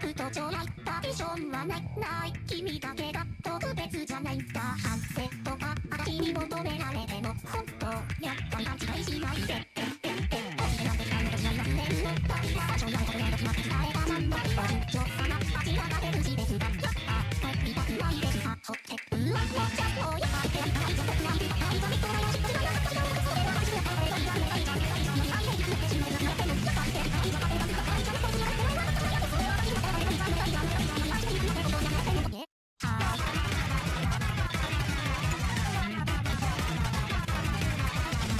格と超ラいパーションはない。ない君だけが特別じゃないんだ。反省とか私に求められても本当やっぱり勘違いしない。でってってっておめなんて考えしないのや